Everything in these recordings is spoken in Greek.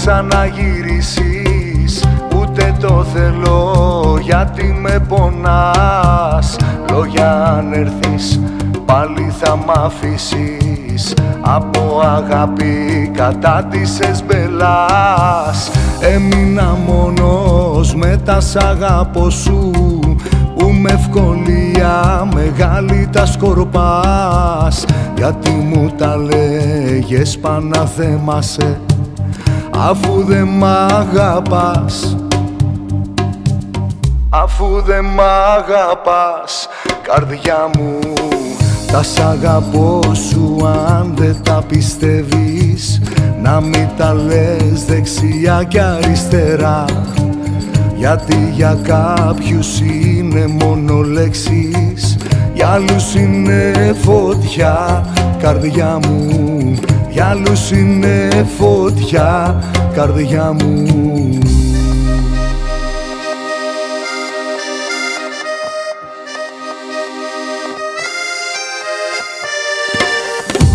ξαναγυρίσεις Ούτε το θέλω γιατί με πονάς. Λόγια αν έρθεις πάλι θα μ' αφήσεις. Από αγάπη κατά της εσμπελάς. Έμεινα μόνος με τα σ' αγαπώ σου Που με ευκολία μεγάλη τα σκορπάς. Γιατί μου τα λέγες παναθέμασε Αφού δεν μ' αγαπάς. Αφού δεν μ' αγαπάς. Καρδιά μου τα σ' αγαπώ σου αν δεν τα πιστεύεις. Να μην τα λες δεξιά και αριστερά. Γιατί για κάποιους είναι μόνο λέξεις. Για άλλους είναι φωτιά. Καρδιά μου Για άλλους είναι φωτιά καρδιά μου.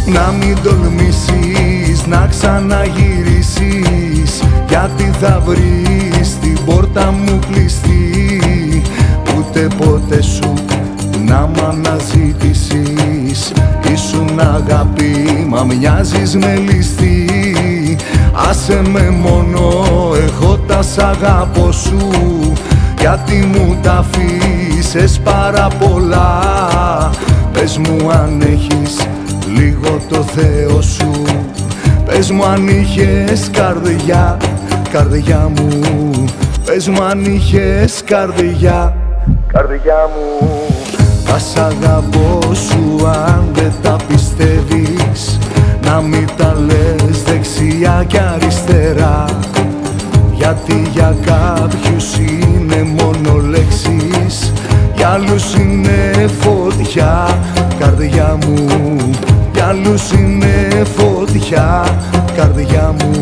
Να μην τολμήσεις να ξαναγυρίσεις Γιατί θα βρεις την πόρτα μου κλειστή. Ούτε ποτέ σου να μ' αναζήτησεις Ήσουν αγάπη μα μοιάζεις με ληστή Άσε με μόνο εγώ τα σ' αγαπώ σου. Γιατί μου τα αφήσες πάρα πολλά. Πες μου αν έχεις λίγο το Θεό σου. Πες μου αν είχες καρδιά, καρδιά μου. Πες μου αν είχες καρδιά, καρδιά μου. Θα σ' αγαπώ σου αν δεν τα πιστεύεις Να μην τα λες δεξιά και αριστερά. Γιατί για κάποιους είναι μόνο λέξεις Για άλλους είναι φωτιά, καρδιά μου Για άλλους είναι φωτιά, καρδιά μου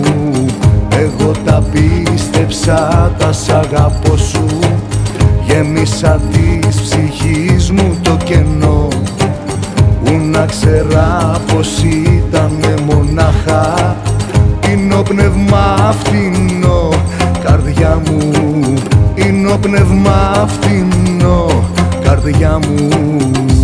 Εγώ τα πίστεψα, τα σ' αγαπώ σου. Γέμισα της ψυχής μου το κενό. Που να ξέρα πως ήτανε μονάχα. Είναι πνεύμα φτηνό Καρδιά μου είναι πνεύμα φτηνό Καρδιά μου